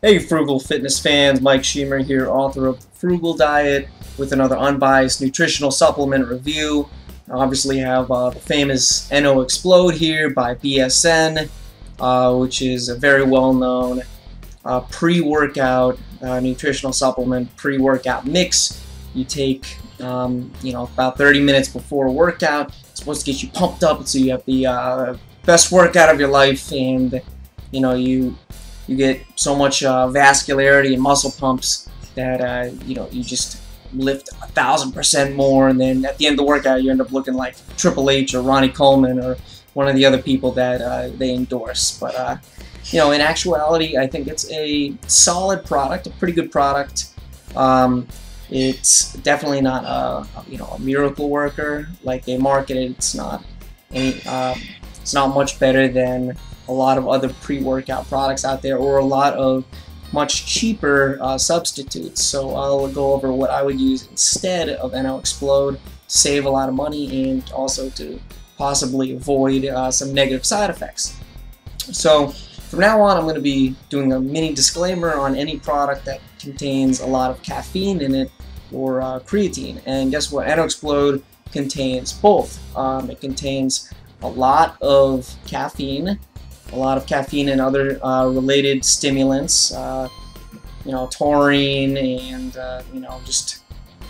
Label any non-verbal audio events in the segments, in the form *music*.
Hey Frugal Fitness fans, Mike Schiemer here, author of Frugal Diet with another unbiased nutritional supplement review. I obviously have uh, the famous NO-Xplode here by BSN, uh, which is a very well-known uh, pre-workout uh, nutritional supplement, pre-workout mix. You take, um, you know, about 30 minutes before a workout. It's supposed to get you pumped up so you have the uh, best workout of your life and, you know, you you get so much uh, vascularity and muscle pumps that uh, you know you just lift a thousand percent more, and then at the end of the workout you end up looking like Triple H or Ronnie Coleman or one of the other people that uh, they endorse. But uh, you know, in actuality, I think it's a solid product, a pretty good product. Um, it's definitely not a you know a miracle worker like they market it. It's not any. Um, it's not much better than a lot of other pre-workout products out there or a lot of much cheaper uh, substitutes. So I'll go over what I would use instead of NO-Xplode to save a lot of money and also to possibly avoid uh, some negative side effects. So from now on I'm going to be doing a mini disclaimer on any product that contains a lot of caffeine in it or uh, creatine. And guess what? NO-Xplode contains both. Um, it contains a lot of caffeine a lot of caffeine and other uh, related stimulants, uh, you know, taurine and uh, you know just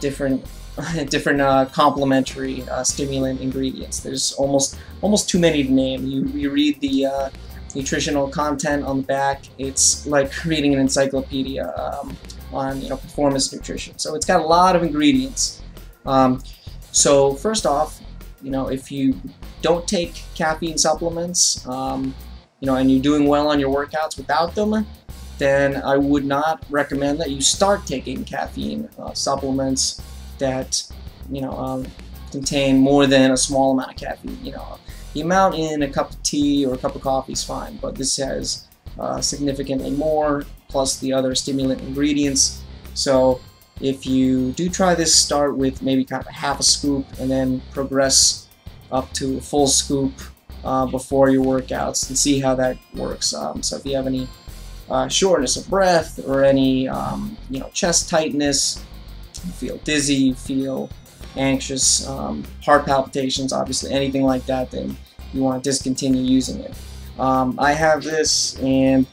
different *laughs* different uh, complementary uh, stimulant ingredients. There's almost almost too many to name. You you read the uh, nutritional content on the back. It's like *laughs* reading an encyclopedia um, on you know performance nutrition. So it's got a lot of ingredients. Um, so first off, you know if you don't take caffeine supplements. Um, you know, and you're doing well on your workouts without them, then I would not recommend that you start taking caffeine uh, supplements that, you know, um, contain more than a small amount of caffeine. You know, the amount in a cup of tea or a cup of coffee is fine, but this has uh, significantly more, plus the other stimulant ingredients. So if you do try this, start with maybe kind of half a scoop and then progress up to a full scoop uh, before your workouts and see how that works. Um, so if you have any uh, shortness of breath or any um, you know chest tightness, you feel dizzy, you feel anxious, um, heart palpitations, obviously anything like that, then you want to discontinue using it. Um, I have this and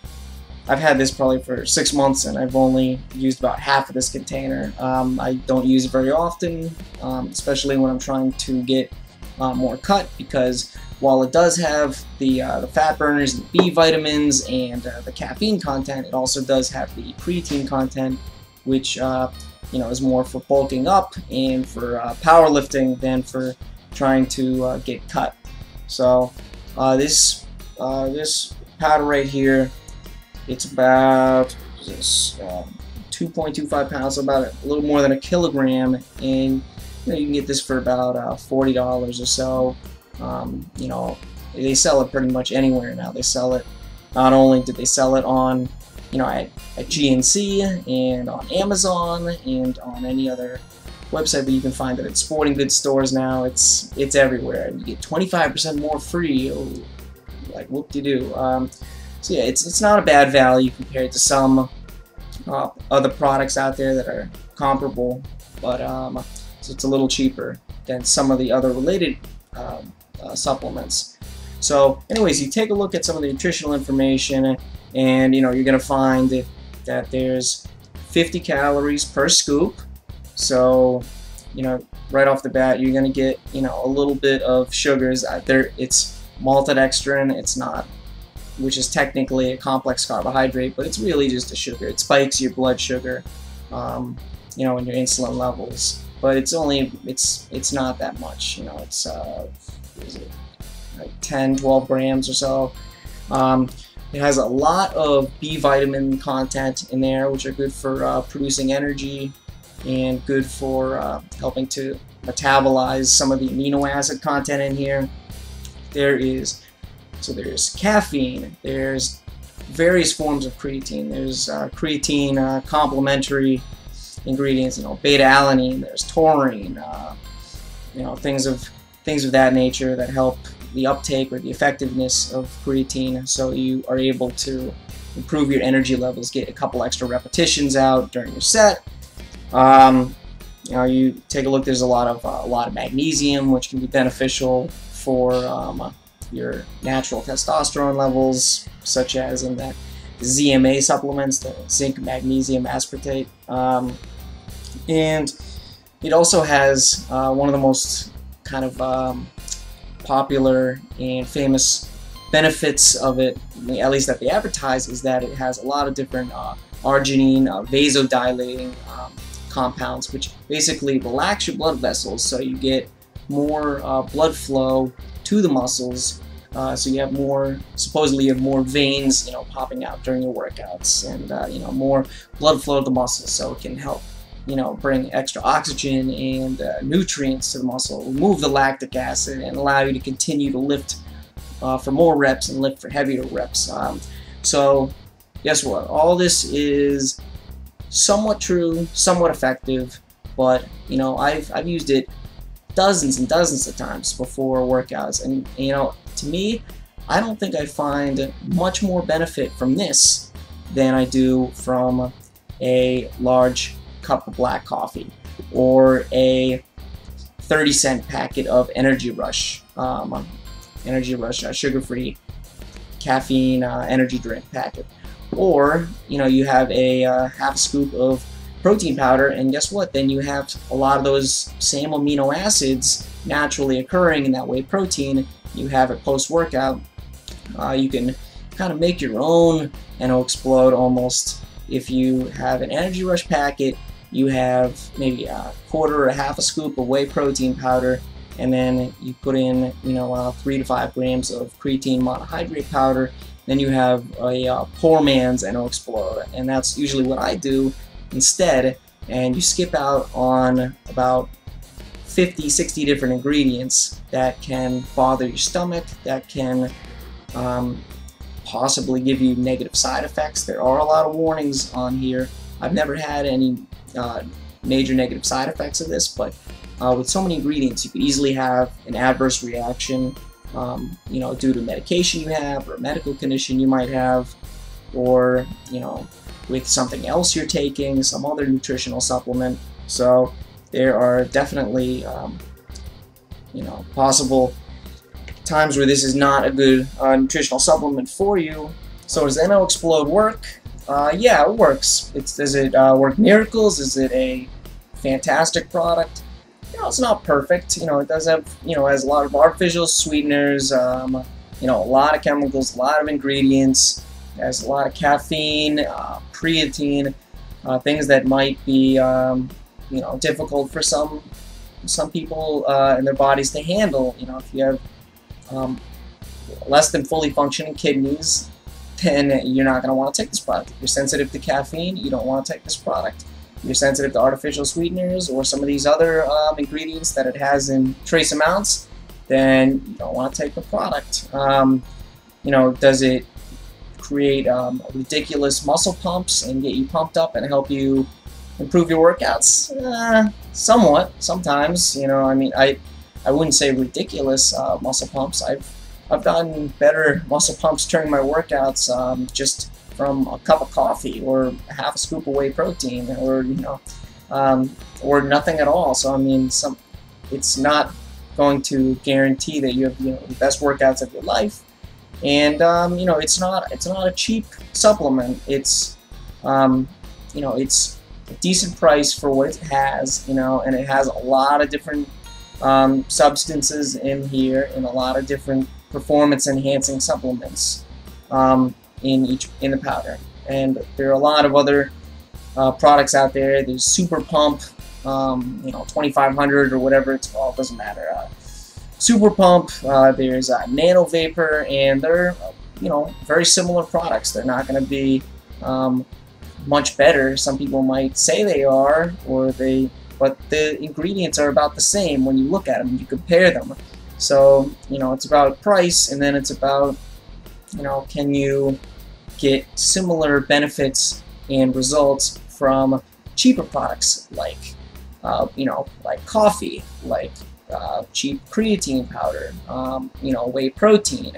I've had this probably for six months and I've only used about half of this container. Um, I don't use it very often, um, especially when I'm trying to get uh, more cut because while it does have the, uh, the fat burners, the B vitamins, and uh, the caffeine content, it also does have the creatine content, which uh, you know is more for bulking up and for uh, powerlifting than for trying to uh, get cut. So this this powder right here, it's about this 2.25 pounds, so about a little more than a kilogram, and you, know, you can get this for about $40 or so. Um, you know, they sell it pretty much anywhere now. They sell it, not only did they sell it on, you know, at, at GNC and on Amazon and on any other website, but you can find it at sporting goods stores now. It's it's everywhere. You get 25% more free. Oh, like whoop-de-doo. Um, so yeah, it's, it's not a bad value compared to some uh, other products out there that are comparable, but um, so it's a little cheaper than some of the other related um, uh, supplements. So anyways, you take a look at some of the nutritional information and you know you're to find that, there's 50 calories per scoop. So you know right off the bat you're to get you know a little bit of sugars. There it's maltodextrin. It's not which is technically a complex carbohydrate, but it's really just a sugar. It spikes your blood sugar, um, you know, and your insulin levels. But it's only it's it's not that much. You know, it's uh, it, like 10, 12 grams or so. Um, it has a lot of B vitamin content in there, which are good for uh, producing energy and good for uh, helping to metabolize some of the amino acid content in here. There is, so there's caffeine, there's various forms of creatine. There's uh, creatine uh, complementary ingredients, you know, beta-alanine, there's taurine, uh, you know, things of things of that nature that help the uptake or the effectiveness of creatine so you are able to improve your energy levels, get a couple extra repetitions out during your set. Um, you know, you take a look. There's a lot of uh, a lot of magnesium, which can be beneficial for um, your natural testosterone levels, such as in that ZMA supplements, the zinc magnesium aspartate. Um, and it also has uh, one of the most kind of um, popular and famous benefits of it, at least that they advertise, is that it has a lot of different uh, arginine, uh, vasodilating um, compounds, which basically relax your blood vessels so you get more uh, blood flow to the muscles. Uh, so you have more, supposedly you have more veins, you know, popping out during your workouts, and uh, you know more blood flow to the muscles, so it can help you know, bring extra oxygen and uh, nutrients to the muscle, remove the lactic acid, and allow you to continue to lift uh, for more reps and lift for heavier reps. Um, so, guess what? All this is somewhat true, somewhat effective, but you know, I've I've used it dozens and dozens of times before workouts, and you know, to me, I don't think I find much more benefit from this than I do from a large cup of black coffee or a 30 cent packet of Energy Rush, um, Energy Rush uh, sugar-free caffeine uh, energy drink packet. Or, you know, you have a uh, half scoop of protein powder and guess what? Then you have a lot of those same amino acids naturally occurring in that whey protein. You have it post-workout. Uh, you can kind of make your own and it'll explode almost if you have an Energy Rush packet you have maybe a quarter or half a scoop of whey protein powder and then you put in you know uh, three to five grams of creatine monohydrate powder. Then you have a uh, poor man's NO-Xplode and that's usually what I do instead. And you skip out on about 50 60 different ingredients that can bother your stomach that can um, possibly give you negative side effects. There are a lot of warnings on here. I've never had any uh, major negative side effects of this, but uh, with so many ingredients, you could easily have an adverse reaction, um, you know, due to medication you have or a medical condition you might have, or, you know, with something else you're taking, some other nutritional supplement. So there are definitely, um, you know, possible times where this is not a good uh, nutritional supplement for you. So does NO-Xplode work? Uh, yeah, it works. It's, does it uh, work miracles? Is it a fantastic product? You know, it's not perfect. You know, it does have, you know, has a lot of artificial sweeteners, um, you know, a lot of chemicals, a lot of ingredients, it has a lot of caffeine, uh, creatine, uh, things that might be, um, you know, difficult for some some people uh, in their bodies to handle. You know, if you have um, less than fully functioning kidneys, then you're not going to want to take this product. If you're sensitive to caffeine, you don't want to take this product. If you're sensitive to artificial sweeteners or some of these other um, ingredients that it has in trace amounts, then you don't want to take the product. Um, you know, does it create um, ridiculous muscle pumps and get you pumped up and help you improve your workouts? Uh, somewhat, sometimes. You know, I mean, I I wouldn't say ridiculous uh, muscle pumps. I've I've gotten better muscle pumps during my workouts um, just from a cup of coffee or half a scoop of whey protein or you know um, or nothing at all. So I mean, some it's not going to guarantee that you have you know the best workouts of your life, and um, you know it's not it's not a cheap supplement. It's um, you know it's a decent price for what it has. You know, and it has a lot of different um, substances in here and a lot of different performance enhancing supplements um, in each in the powder. And there are a lot of other uh, products out there. There's Super Pump, um, you know, 2500 or whatever it's called, doesn't matter. Uh, Super Pump, uh, there's uh, Nano Vapor, and they're, you know, very similar products. They're not going to be um, much better. Some people might say they are, or they, but the ingredients are about the same when you look at them, you compare them. So, you know, it's about price and then it's about, you know, can you get similar benefits and results from cheaper products like, uh, you know, like coffee, like uh, cheap creatine powder, um, you know, whey protein,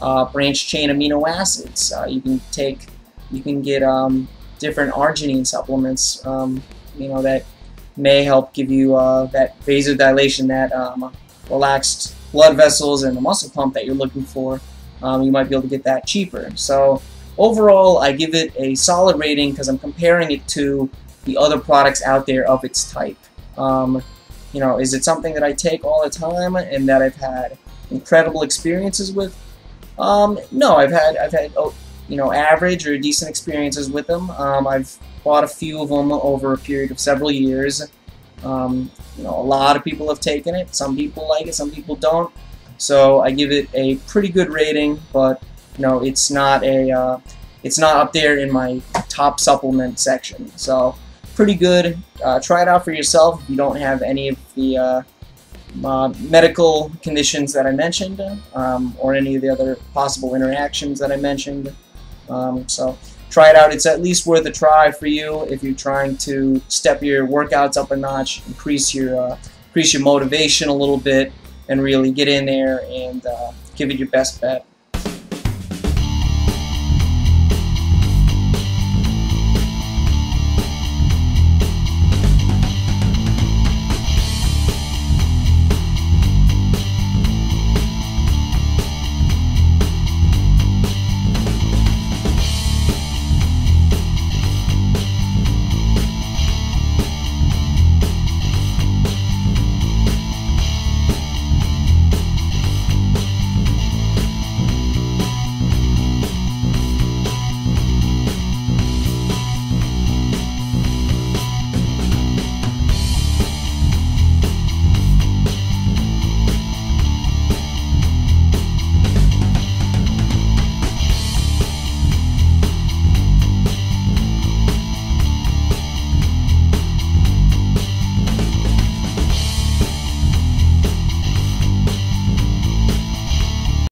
uh, branched chain amino acids. Uh, you can take you can get um, different arginine supplements, um, you know, that may help give you uh, that vasodilation, that um, relaxed blood vessels and the muscle pump that you're looking for. Um, you might be able to get that cheaper. So overall, I give it a solid rating because I'm comparing it to the other products out there of its type. Um, you know, is it something that I take all the time and that I've had incredible experiences with? Um, no, I've had I've had oh, you know average or decent experiences with them. Um, I've bought a few of them over a period of several years. Um, you know, a lot of people have taken it. Some people like it, some people don't. So I give it a pretty good rating, but you know, it's not a uh, it's not up there in my top supplement section. So pretty good. Uh, try it out for yourself if you don't have any of the uh, uh, medical conditions that I mentioned um, or any of the other possible interactions that I mentioned. Um, so try it out. It's at least worth a try for you if you're trying to step your workouts up a notch, increase your uh, increase your motivation a little bit, and really get in there and uh, give it your best bet.